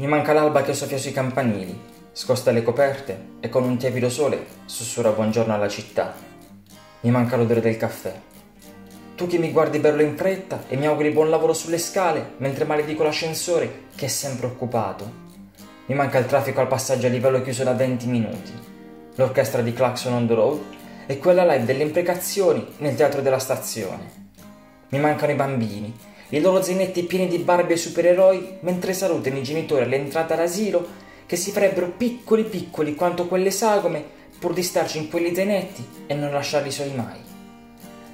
Mi manca l'alba che soffia sui campanili, scosta le coperte e con un tiepido sole sussurra buongiorno alla città. Mi manca l'odore del caffè. Tu che mi guardi berlo in fretta e mi auguri buon lavoro sulle scale mentre maledico l'ascensore che è sempre occupato. Mi manca il traffico al passaggio a livello chiuso da 20 minuti. L'orchestra di Claxon on the Road e quella live delle imprecazioni nel teatro della stazione. Mi mancano i bambini, i loro zainetti pieni di Barbie e supereroi mentre salutano i genitori all'entrata all'asilo che si farebbero piccoli piccoli quanto quelle sagome pur di starci in quegli zainetti e non lasciarli soli mai.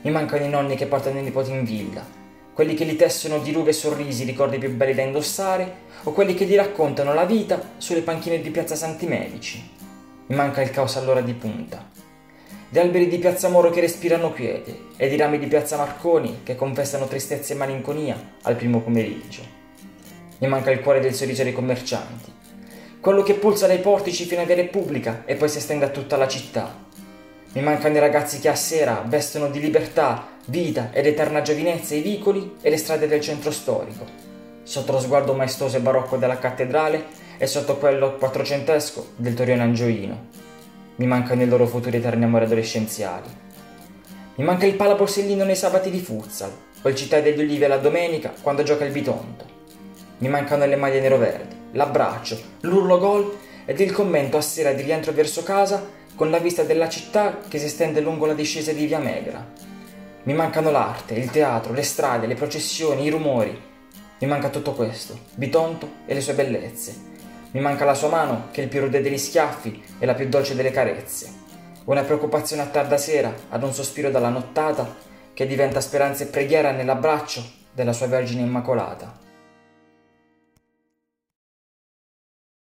Mi mancano i nonni che portano i nipoti in villa, quelli che li tessono di rughe e sorrisi ricordi più belli da indossare, o quelli che gli raccontano la vita sulle panchine di piazza Santi Medici. Mi manca il caos all'ora di punta. Gli alberi di piazza Moro che respirano quiete, ed i rami di piazza Marconi che confessano tristezza e malinconia al primo pomeriggio. Mi manca il cuore del sorriso dei commercianti, quello che pulsa dai portici fino a Via Repubblica e poi si estende a tutta la città. Mi mancano i ragazzi che a sera vestono di libertà, vita ed eterna giovinezza i vicoli e le strade del centro storico, sotto lo sguardo maestoso e barocco della cattedrale e sotto quello quattrocentesco del Torrione Angioino. Mi mancano i loro futuri eterni amori adolescenziali. Mi manca il pala borsellino nei sabati di futsal, o il città degli ulivi alla domenica quando gioca il bitonto. Mi mancano le maglie nero-verdi, l'abbraccio, l'urlo gol ed il commento a sera di rientro verso casa con la vista della città che si estende lungo la discesa di via Megra. Mi mancano l'arte, il teatro, le strade, le processioni, i rumori. Mi manca tutto questo, Bitonto e le sue bellezze. Mi manca la sua mano, che è il più rude degli schiaffi e la più dolce delle carezze. Una preoccupazione a tarda sera, ad un sospiro dalla nottata, che diventa speranza e preghiera nell'abbraccio della sua Vergine Immacolata.